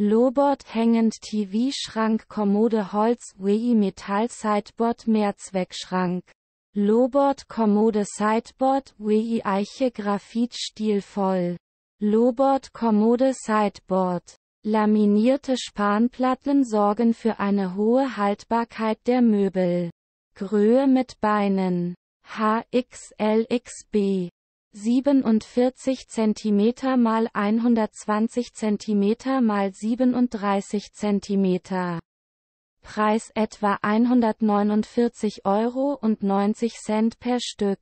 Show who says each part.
Speaker 1: Lowboard hängend TV-Schrank Kommode Holz WI Metall Sideboard Mehrzweckschrank. Lowboard Kommode Sideboard WI Eiche Graphit stilvoll Lowboard Kommode Sideboard. Laminierte Spanplatten sorgen für eine hohe Haltbarkeit der Möbel. Gröhe mit Beinen. HXLXB 47 cm x 120 cm x 37 cm. Preis etwa 149,90 Euro per Stück.